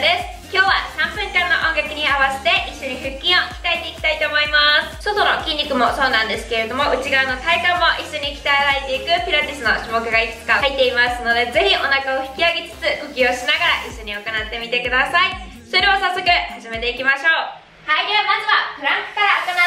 です。今日は3分間の音楽に合わせて一緒に腹筋を鍛えていきたいと思います。外の筋肉もそうなんですけれども内側の体幹も一緒に鍛えられていくピラティスの種目がいくつか入っていますのでぜひお腹を引き上げつつ呼吸をしながら一緒に行ってみてください。それでは早速始めていきましょう。はいではまずはプランクから行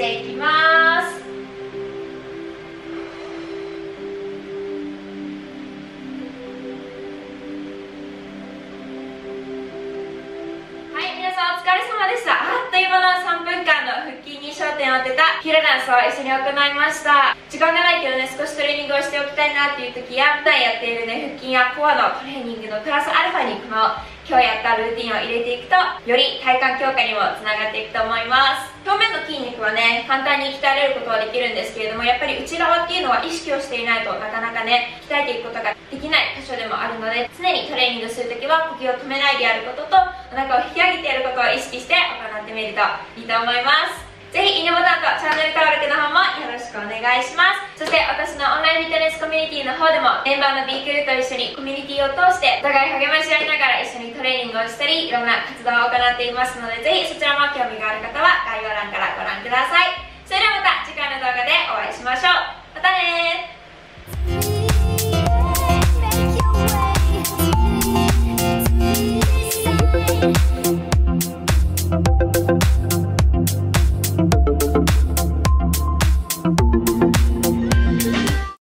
していきます。はい、皆さんお疲れ様でした。あっという間の3分間の腹筋に焦点を当てたヒルダンスを一緒に行いました。時間がないけどね、少しトレーニングをしておきたいなっていう時や、普段やっているね、腹筋やコアのトレーニングのプラスアルファにこの今日やったルーティンを入れていくと、より体幹強化にもつながっていくと思います。表面の筋肉はね、簡単に鍛えれることはできるんですけれども、やっぱり内側っていうのは意識をしていないとなかなかね、鍛えていくことができない箇所でもあるので、常にトレーニングするときは呼吸を止めないでやることと、お腹を引き上げてやることを意識して行ってみるといいと思います。ぜひいいねボタンとチャンネル登録の方もよろしくお願いします。そして私のオンラインフィットネスコミュニティの方でもメンバーの B クルと一緒にコミュニティを通してお互い励まし合いながら一緒にトレーニングをしたりいろんな活動を行っていますのでぜひそちらも興味がある方は概要欄からご覧ください。それではまた